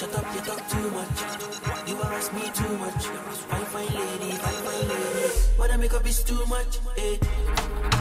Shut up, you talk too much. You harass me too much. Fine, fine lady, fine, fine lady. What I make up is too much, eh?